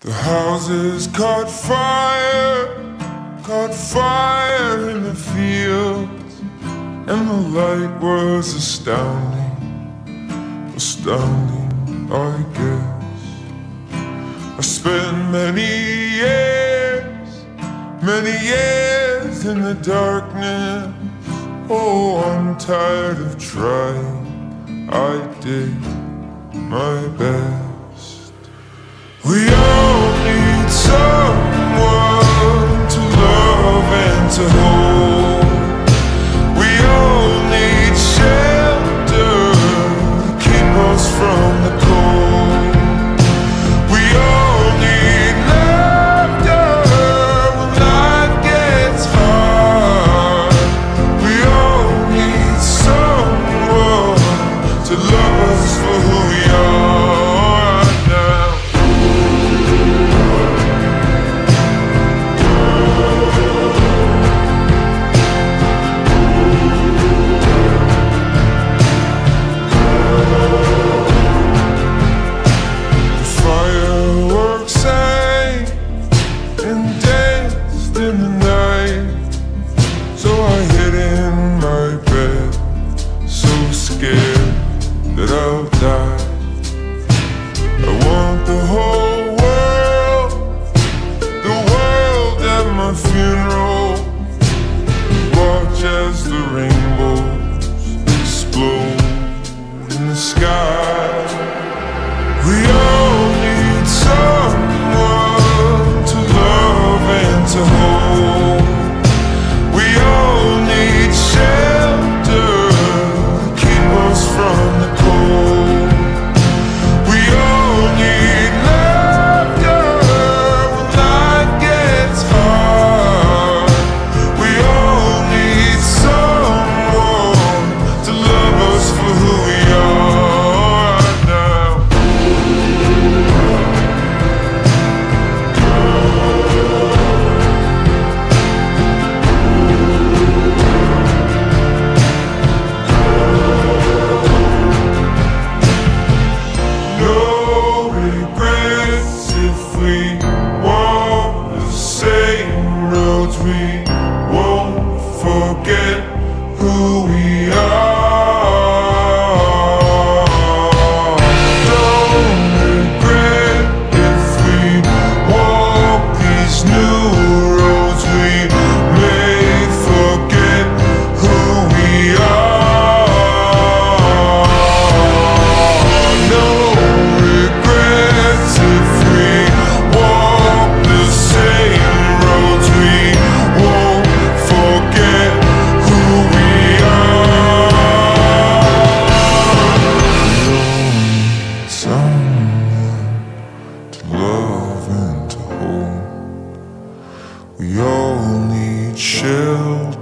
The houses caught fire, caught fire in the fields, and the light was astounding, astounding, I guess. I spent many years, many years in the darkness. Oh, I'm tired of trying, I did my best. We all need some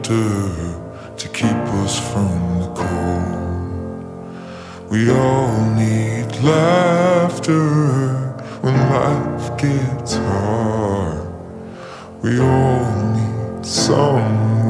shelter to keep us from the cold. We all need laughter when life gets hard. We all need someone.